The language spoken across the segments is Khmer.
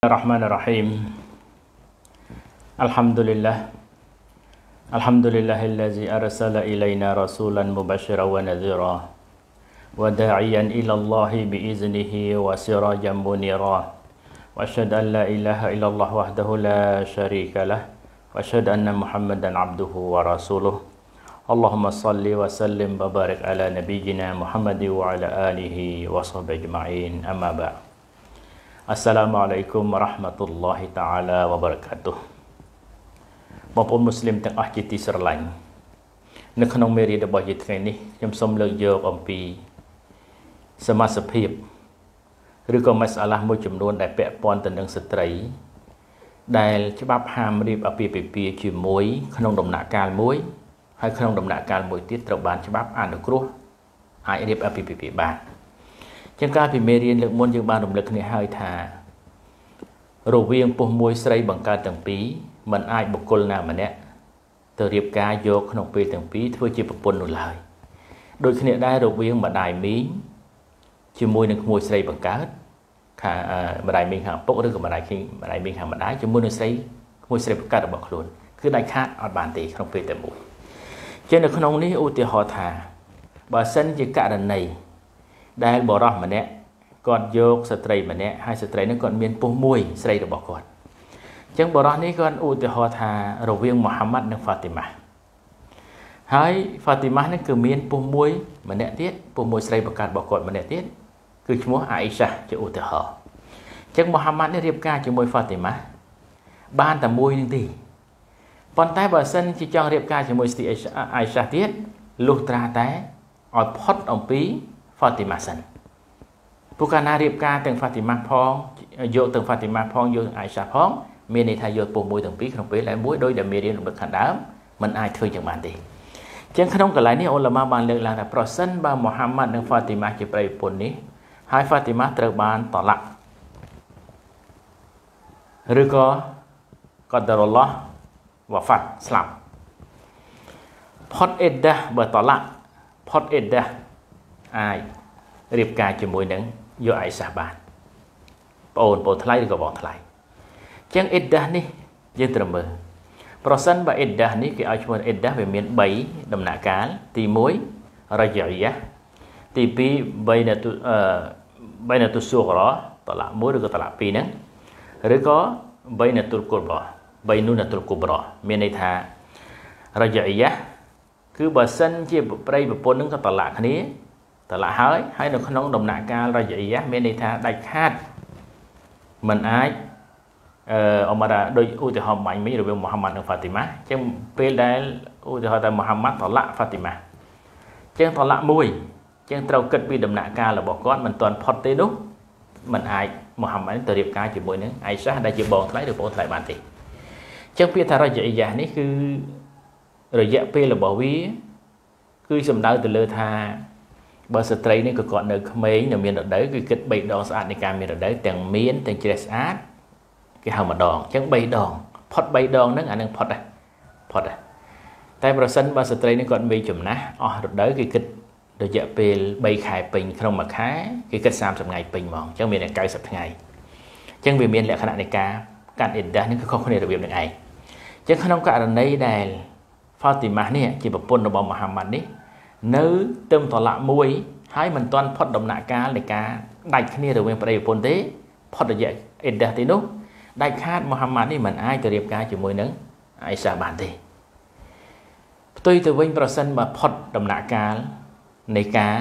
الرحمن الرحيم. الحمد لله الحمد لله الذي أرسل إلينا رسولا مبشرا ونذيرا وداعيا إلى الله بإذنه وسراجا منيرا. وأشهد أن لا إله إلا الله وحده لا شريك له. وأشهد أن محمدا عبده ورسوله. اللهم صل وسلم وبارك على نبينا محمد وعلى آله وصحبه أجمعين. أما بعد. អស្សឡាមអាឡៃគុំរ៉ាហ្មាតុលឡោះតាអាឡាវបារកាតុបងប្អូនមូស្លីមទាំងអស់ជាទីស្រឡាញ់នៅក្នុងមេរៀនរបស់យើងថ្ងៃនេះខ្ញុំសូមលើកយកអំពីសមាសភាពឬក៏ម៉ាសាឡាមួយចំនួន ដែលពាក់ព័ន្ធទៅនឹងស្ត្រី ដែលច្បាប់ហាមរៀបអាពាហ៍ពិពាហ៍ជាមួយ ក្នុងដំណាក់កាលមួយហើយក្នុងដំណាក់កាលមួយទៀតត្រូវបានច្បាប់អនុគ្រោះអាចរៀបអាពាហ៍ពិពាហ៍បាន ចឹងកាលពីមេរៀនលើកមុនយើងបានរំលឹកគ្នាហើយថារវាងពុះមួយស្រីបង្កើតទាំងពីរมันអាចបុគ្គលណាម្នាក់ទៅរៀបការយកក្នុងពេលទាំងពីរធ្វើជាប្រពន្ធនោះឡើយដូចគ្នាដែររវាងម្ដាយមីងជាមួយនឹងក្មួយស្រីបង្កើតខាម្ដាយមីងខាងពុកឬក៏ម្ដាយម្ដាយមីងខាងម្ដាយជាមួយនឹងស្រីក្មួយស្រីបង្កើតរបស់ខ្លួនគឺដាច់ខាតអត់បានទេក្នុងពេលតែមួយចឹងនៅក្នុងនេះឧទាហរណ៍ថាបើសិនជាករណី ដែលបរោះម្នាក់គាត់យកស្ត្រីម្នាក់ហើយស្ត្រីនោះគាត់មានពុះមួយស្រីរបស់គាត់អញ្ចឹងបរោះនេះគាត់ឧទាហរណ៍ថារវាងមូហាម៉ាត់និងហ្វាទីម៉ាហើយហ្វាទីម៉ានេះគឺមានពុះមួយម្នាក់ទៀតពុះមួយស្រីបង្កើតរបស់គាត់ម្នាក់ទៀតគឺឈ្មោះអាអ៊ីសាជាឧទាហរណ៍អញ្ចឹងមូហាម៉ាត់នេះរៀបការជាមួយហ្វាទីម៉ាបានតែមួយនឹងទេប៉ុន្តែបើសិនជាចង់រៀបការជាមួយស្ទីអាអ៊ីសាទៀតលុះត្រាតែឲ្យផុតអំពី Fatimah សិនពួកកាលណារៀបការទាំង Fatimah ផងយកទាំង Fatimah ផងយកអាយសាផងមានន័យថាយកពុះមួយទាំងពីរក្នុងពេលតែមួយដោយដែលមានរៀនរបស់ខាងដើមมันអាចធ្វើយ៉ាងបានទេជាងក្នុងកន្លែងនេះអ៊ុលម៉ាបានលើកឡើងថាប្រសិនបើមូហាម៉ាត់និង Fatimah ជាប្រិយប្រពន្ធនេះហើយ Fatimah ត្រូវបានតឡាក់ឬក៏កដរឡោះវ៉ាហ្វាត់ស្លាប់ផុតអេដាបើតឡាក់ផុតអេដា អាចរៀបការជាមួយនឹងយកអៃសាបានបងអូនបងថ្លៃឬក៏បងថ្លៃអញ្ចឹងអ៊ីដានេះយើងត្រូវមើលប្រសិនបើអ៊ីដានេះគេឲ្យឈ្មោះអ៊ីដាវាមាន3ដំណាក់កាលទី1រយយ៉ាទី2បៃណតុអឺបៃណតុសូករតឡា1ឬក៏តឡា2ហ្នឹងឬក៏បៃណតុលគុបរបៃនូណតុលគុបរមានន័យថារយយ៉ាគឺបើសិនជាប្រៃប្រពន្ធនឹងក៏តឡាគ្នា តឡាហើយហើយនៅក្នុងដំណាក់កាលរយៈមានន័យថាដាច់ខាតมันអាចអឺអមរាដូចឧទាហរណ៍បាញ់មិញរវាងមូហាម៉ាត់និងហ្វាទីម៉ាអញ្ចឹងពេលដែលឧទាហរណ៍តែមូហាម៉ាត់តឡាហ្វាទីម៉ាអញ្ចឹងតឡាមួយអញ្ចឹងត្រូវគិតពីដំណាក់កាលរបស់គាត់មិនទាន់ផុតទេនោះมันអាចមូហាម៉ាត់ទៅរៀបការជាមួយនឹងអៃសាដែលជាបងថ្លៃឬបងថ្លៃបានទេអញ្ចឹងពាក្យថារយៈយ៉ានេះគឺរយៈពេលរបស់វាគឺសំដៅទៅលើថា បើស្ត្រីនេះក៏គាត់នៅក្មេងនៅមានរដូវគឺគិត3ដងស្អាតនៃការមានរដូវទាំងមានទាំងជ្រះស្អាតគេហៅម្ដងអញ្ចឹង3ដងផុត3ដងហ្នឹងអានឹងផុតដែរផុតដែរតែប្រសិនបើស្ត្រីនេះគាត់មានចំណាស់អស់រដូវគេគិតរយៈពេល3ខែពេញក្នុងមួយខែគេគិត30ថ្ងៃពេញហ្មងអញ្ចឹងមានតែ90ថ្ងៃអញ្ចឹងវាមានលក្ខណៈនៃការកាត់អ៊ីដាសនេះគឺខុសគ្នារបៀបនឹងឯងអញ្ចឹងក្នុងករណីដែល Fatimah នេះជាប្រពន្ធរបស់មូហាម៉ាត់នេះ នៅទឹមតឡាក់មួយហើយមិនទាន់ផុតដំណាក់កាលនៃការដាច់គ្នារវាងប្តីប្រពន្ធទេផុតរយៈអ៊ីដាសទេនោះដាច់ខាតមូហាម៉ាត់នេះមិនអាចទៅរៀបការជាមួយនឹងអ៊ីសាបានទេផ្ទុយទៅវិញប្រសិនបើផុតដំណាក់កាលនៃការ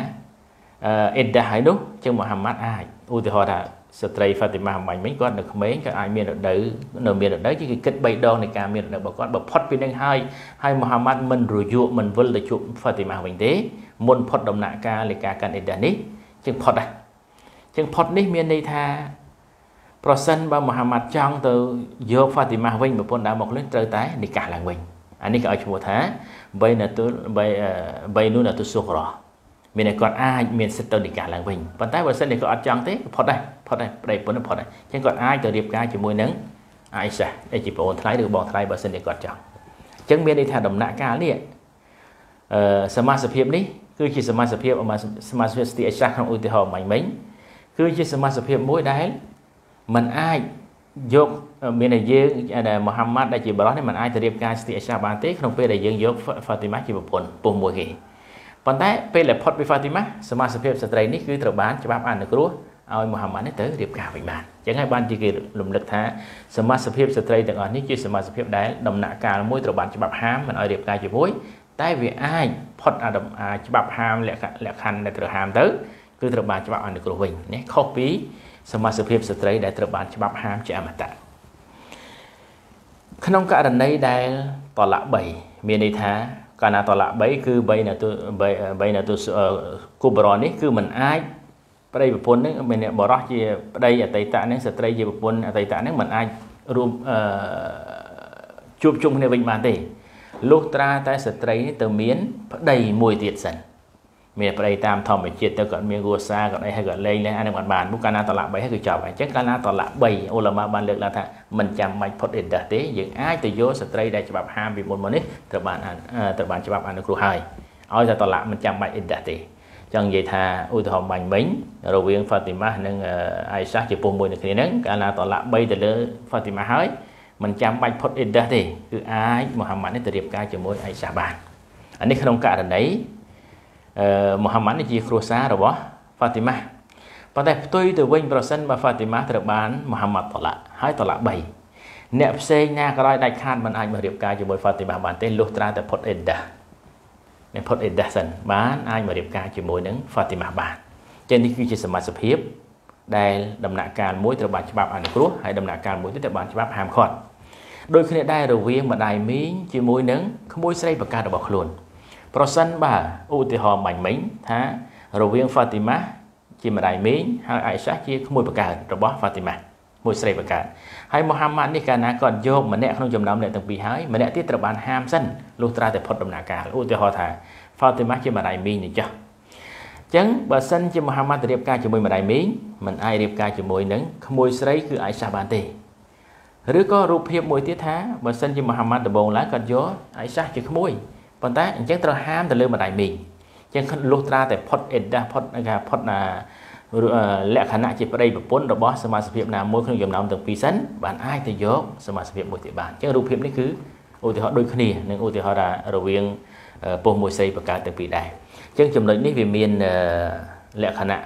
អ៊ីដាសហើយនោះជាងមូហាម៉ាត់អាចឧទាហរណ៍ថា ស្ត្រីហ្វាទីម៉ាបាញ់មិញគាត់នៅក្មេងគាត់អាចមានរដូវនៅមានរដូវជាគេគិត3ដងនៃការមានរដូវរបស់គាត់បើផុតពីនឹងហើយហើយមូហាម៉ាត់មិនរយុមិនវិលទៅជួបហ្វាទីម៉ាវិញទេមុនផុតដំណាក់កាលនៃការកាន់អ៊ីដានេះជាងផុតដែរជាងផុតនេះមានន័យថាប្រសិនបើមូហាម៉ាត់ចង់ទៅយកហ្វាទីម៉ាវិញប្រពន្ធដើមមកខ្លួនត្រូវតែនិកាសឡើងវិញអានេះក៏ឲ្យឈ្មោះថាបៃណាតុលបៃបៃនូណាតុសុករ៉ មានតែគាត់អាចមានសិទ្ធិទៅនិកាសឡើងវិញប៉ុន្តែបើសិនជាគាត់អត់ចង់ទេផុតដែរផុតដែរប្តីប្រពន្ធផុតដែរអញ្ចឹងគាត់អាចទៅរៀបការជាមួយនឹងអាយសាដែលជាប្អូនថ្លៃឬបងថ្លៃបើសិនជាគាត់ចង់អញ្ចឹងមានន័យថាដំណាក់កាលនេះអឺសមាសភាពនេះគឺជាសមាសភាពសមាសភាពស្ទីអាយសាក្នុងឧទាហរណ៍មិញមិញគឺជាសមាសភាពមួយដែលมันអាចយកមានតែយើងដែលមូហាម៉ាត់ដែលជាបរិសនេះមិនអាចទៅរៀបការស្ទីអេសាបានទេក្នុងពេលដែលយើងយកហ្វាទីម៉ាជាប្រពន្ធពុះមួយគេ ប៉ុន្តែពេលដែលផុតពីហ្វាទីម៉ាសមាសភាពស្ត្រីនេះគឺត្រូវបានច្បាប់អនុគ្រោះឲ្យមូហាម៉ាត់នេះទៅរៀបការវិញបានអញ្ចឹងហើយបានជាគេរំលឹកថាសមាសភាពស្ត្រីទាំងអស់នេះជាសមាសភាពដែលដំណាក់កាលមួយត្រូវបានច្បាប់ហាមមិនឲ្យរៀបការជាមួយតែវាអាចផុតអាច្បាប់ហាមលក្ខលក្ខខណ្ឌដែលត្រូវហាមទៅគឺត្រូវបានច្បាប់អនុគ្រោះវិញណាខុសពីសមាសភាពស្ត្រីដែលត្រូវបានច្បាប់ហាមជាអមតៈក្នុងករណីដែលតឡាក់3មានន័យថា កាលណាតឡាក់3គឺ3នៅទូ3នៅទូគូបរនេះ គឺมันអាចប្តីប្រពន្ធនឹងមានបរោះជាប្តីអតីតនឹងស្ត្រីជាប្រពន្ធអតីតនឹងมันអាចរួមអឺជួបជុំគ្នាវិញបានទេលុះត្រាតែស្ត្រីនេះទៅមានប្តីមួយទៀតសិន មានប្តីតាមធម្មជាតិទៅគាត់មានគ្រួសារគាត់អីហើយគាត់លេងលេងអានេះគាត់បានមុខកាលណាតឡាក់3ហើយគឺចប់ហើយអញ្ចឹងកាលណាតឡាក់3អ៊ូឡាម៉ាបានលើកឡើងថាមិនចាំបាច់ផុតអ៊ីដាទេយើងអាចទៅយកស្ត្រីដែលច្បាប់ហាមពីមុនមកនេះត្រូវបានត្រូវបានច្បាប់អនុគ្រោះហើយឲ្យតែតឡាក់មិនចាំបាច់អ៊ីដាទេចង់និយាយថាឧទាហរណ៍បាញ់មិញរវាងហ្វាទីម៉ានិងអៃសាជាពុះមួយនៅគ្នាហ្នឹងកាលណាតឡាក់3ទៅលើហ្វាទីម៉ាហើយមិនចាំបាច់ផុតអ៊ីដាទេគឺអាចមូហាម៉ាត់នេះទៅរៀបការជាមួយអៃសាបានអានេះក្នុងករណី មូហាម៉ាត់នេះជាគ្រួសាររបស់ហ្វាទីម៉ាប៉ុន្តែផ្ទុយទៅវិញប្រសិនបើហ្វាទីម៉ាត្រូវបានមូហាម៉ាត់តឡាហើយតឡា3អ្នកផ្សេងណាក៏ដោយដាច់ខាតមិនអាចមករៀបការជាមួយហ្វាទីម៉ាបានទេលុះត្រាតែផុតអេដាអ្នកផុតអេដាសិនបានអាចមករៀបការជាមួយនឹងហ្វាទីម៉ាបានចឹងនេះគឺជាសមាជភាពដែលដំណាក់កាលមួយត្រូវបានច្បាប់អនុគ្រោះហើយដំណាក់កាលមួយទៀតត្រូវបានច្បាប់ហាមឃាត់ដូចគ្នាដែររវាងម្ដាយមីងជាមួយនឹងក្មួយស្រីបការបស់ខ្លួន ប្រសិនបើឧទាហរណ៍បាញ់មិញថារវាងហ្វាទីម៉ាជាម្ដាយមីងហើយអៃសាជាក្មួយបកើតរបស់ហ្វាទីម៉ាមួយស្រីបកើតហើយមូហាម៉ាត់នេះកាលណាគាត់យកម្នាក់ក្នុងចំណោមអ្នកទាំងពីរហើយម្នាក់ទៀតត្រូវបានហាមសិនលុះត្រាតែផុតដំណាក់កាលឧទាហរណ៍ថាហ្វាទីម៉ាជាម្ដាយមីងនេះចាស់អញ្ចឹងបើសិនជាមូហាម៉ាត់រៀបការជាមួយម្ដាយមីងមិនអាចរៀបការជាមួយនឹងក្មួយស្រីគឺអៃសាបានទេឬក៏រូបភាពមួយទៀតថាបើសិនជាមូហាម៉ាត់ដំបូងឡើងគាត់យកអៃសាជាក្មួយ ប៉ុន្តែអញ្ចឹងត្រូវហាមទៅលើម្ដាយមីងអញ្ចឹងលុះត្រាតែផុតអេដាផុតគេផុតណាលក្ខណៈជាប្តីប្រពន្ធរបស់សមាជិកណាមួយក្នុងចំណោមទាំងពីរសិនបានអាចទៅយកសមាជិកមួយទៀតបានអញ្ចឹងរូបភាពនេះគឺឧទាហរណ៍ដូចគ្នានឹងឧទាហរណ៍ថារវាងពុះមួយស្រីបកើតទាំងពីរដែរអញ្ចឹងចំណុចនេះវាមានលក្ខណៈ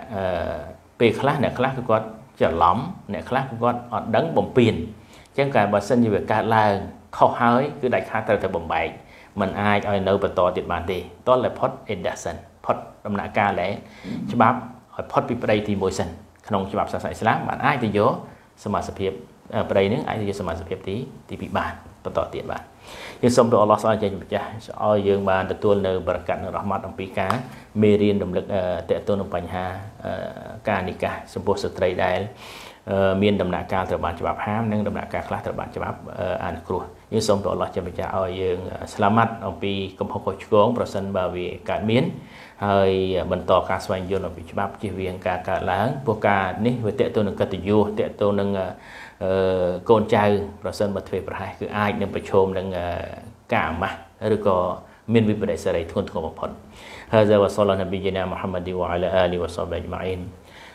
ពេលខ្លះអ្នកខ្លះគឺគាត់ច្រឡំអ្នកខ្លះគឺគាត់អត់ដឹងបំពេញអញ្ចឹងកាលបើសិនជាវាកើតឡើងខុសហើយគឺដាច់ខាតត្រូវតែបំបែក มันអាចឲ្យនៅបន្តទៀតបានទេតលតែផុត induction ផុតដំណាក់កាលដែលច្បាប់ឲ្យផុតពីប្តីទី1សិនក្នុងច្បាប់សាសនាអ៊ីស្លាមបានអាចទៅយកសមាជិកប្តីនឹងអាចទៅយកសមាជិកទីទី2បានបន្តទៀតបាទយើងសូមទៅអល់ឡោះស្អល់ចេញម្ចាស់ឲ្យយើងបានទទួលនៅបរកាត់និងរ៉ហ្មាត់អំពីការមេរៀនរំលឹកតេតទៅនឹងបញ្ហាការនិកាសចំពោះស្ត្រីដែល មានដំណាក់កាលត្រូវបានច្បាប់ហាមនិងដំណាក់កាលខ្លះត្រូវបានច្បាប់អនុគ្រោះយើងសូមព្រះអល់ឡោះជាម្ចាស់ឲ្យយើងស្លាមាត់អំពីកំហុសខុសឆ្គងប្រសិនបើវាកើតមានហើយបន្តការស្វែងយល់អំពីច្បាប់ជៀសវាងការកើតឡើងព្រោះការនេះវាតេតទៅនឹងកតញ្ញូតេតទៅនឹងកូនចៅប្រសិនបើធ្វើប្រហែសគឺអាចនឹងប្រឈមនឹងការអាម៉ាស់ឬក៏មានវិបត្តិសេរីធ្ងន់ធ្ងរបំផុតហើយសូមអរសាឡនប៊ីជាណាមូហាម៉ាឌីវ៉ាអាឡាអាលីវ៉ាសាប៊ីអ៊ីម៉ាអ៊ីន